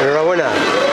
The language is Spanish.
Enhorabuena.